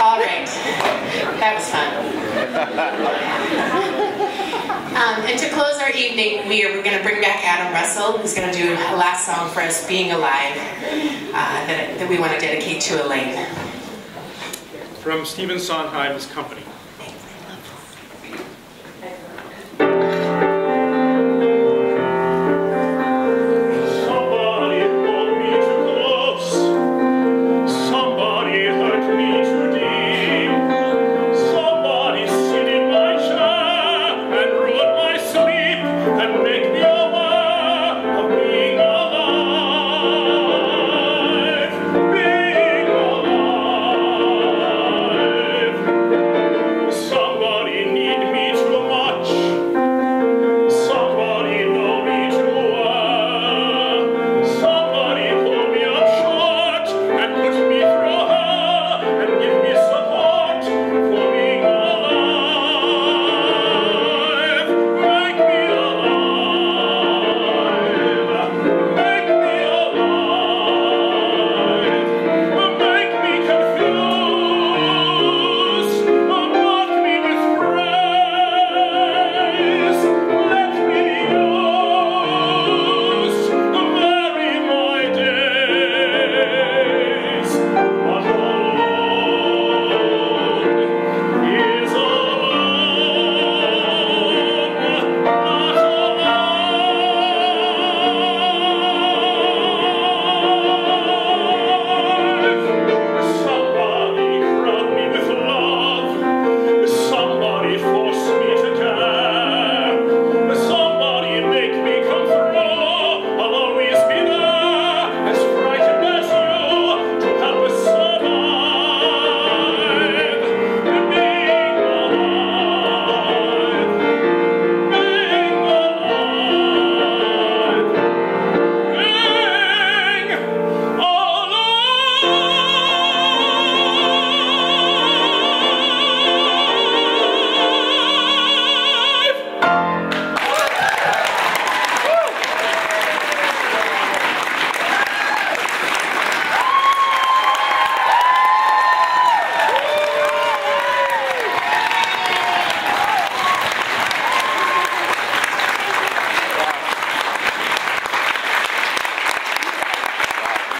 All right. That was fun. Um, and to close our evening, we are going to bring back Adam Russell, who's going to do a last song for us, Being Alive, uh, that, that we want to dedicate to Elaine. From Stephen Sondheim's company.